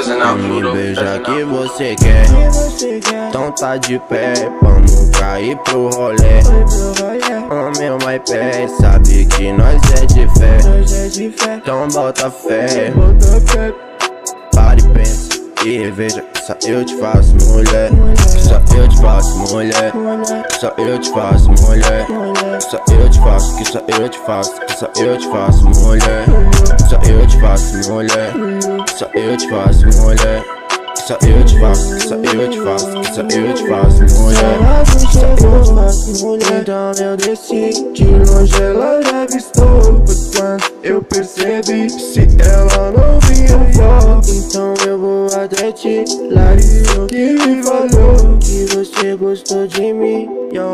Me beija que você quer. Então tá de pé Vamos cair pro rolê O meu iPad sabe que nós é de fé. Então bota fé. Pare e pensa e veja só eu te faço mulher. Só eu te faço mulher. Só eu te faço mulher. Só eu te faço, que só eu te faço Que só eu te faço mulher. Só eu te faço mulher eu te faço mulher só eu te faço, só eu te faço, só eu te faço, mulher. Eu te faço, mulher. Então eu desci de longe, ela já avistou. Eu percebi, se ela não vinha, volta. Então eu vou até te lario que me falou que você gostou de mim.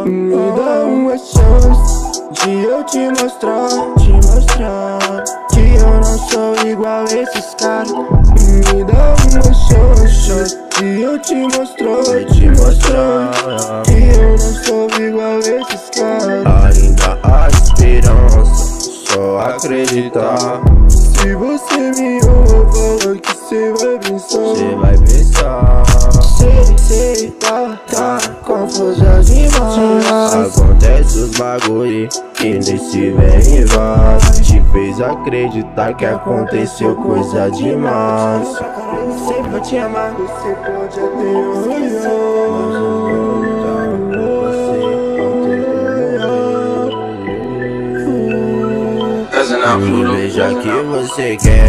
Me dá uma chance de eu te mostrar, te mostrar igual esses caras. Me dá uma chance de eu te mostrar, te mostrar que eu não sou igual esses caras. Ainda há esperança, só acreditar. Se você me ama, fala que cê vai pensar. Você vai pensar. Sei, sei, tá, tá demais. Acontece os bagulho e nesse vem e vai. Te fez acreditar que aconteceu coisa demais. Sempre vou te amar, você pode até Me beija que você quer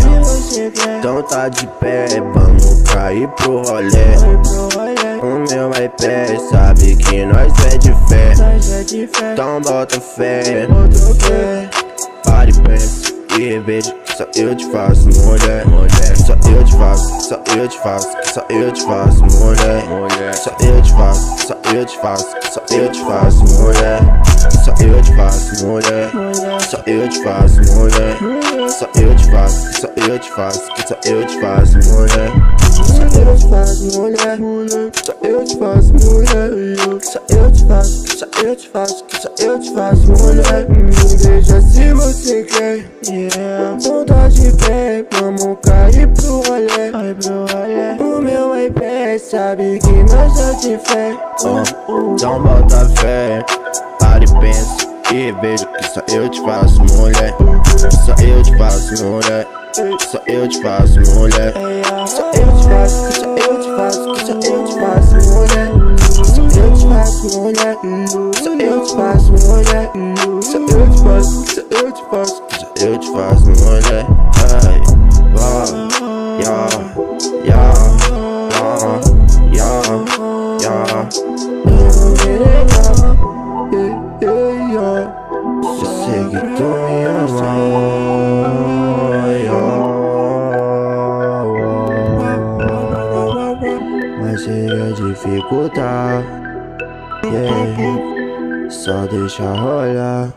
Então tá de pé, vamos cair pro rolê O meu iPad sabe que nós é de fé. Então bota fé. Pare e pensa e veja Só eu te faço mulher Só eu te faço, só eu te faço Só eu te faço mulher Só eu te faço, só eu te faço Só eu te faço mulher Só eu te faço mulher Só eu te faço mulher Só eu te faço, só eu te faço Só eu te faço mulher Só eu te faço mulher, Só eu te faço mulher Só eu te faço, só eu te faço Só eu te faço mulher. Me beija se você quer Yeah. Tá de pé, vamos cair pro rolê. O meu iPad sabe que nós é de fé. Oh, Então bota fé, para e pensa e veja que só eu te faço mulher. Só eu te faço mulher. Só eu te faço mulher. Só eu te faço, te faço eu te faço mulher Ai, vai, ya, ya, ya, ya, ya Eu sei que tu me ama Mas chega dificultar yeah. Só deixa rolar